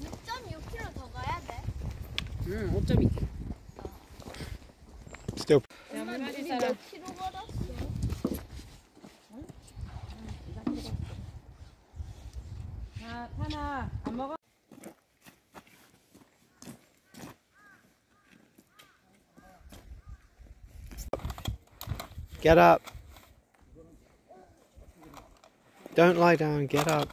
6.6km 더 가야 돼. 응, 5.2kg. Still. 야, 물 마실 우리 사람. 몇 킬로 걸었어? 자, 타나, 안 먹어? Get up. Don't lie down, get up.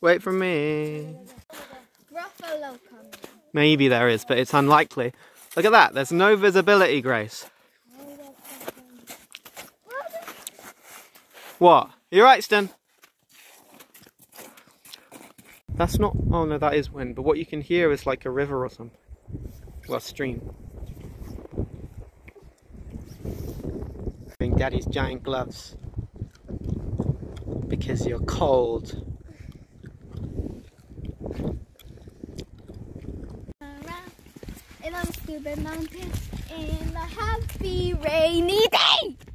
Wait for me. Maybe there is, but it's unlikely. Look at that, there's no visibility, Grace. What? You right, Stan? That's not. Oh no, that is wind. But what you can hear is like a river or something. Well, a stream. Daddy's giant gloves because you're cold. And on stupid mountain in a happy rainy day.